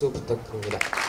박수 부탁드립니다.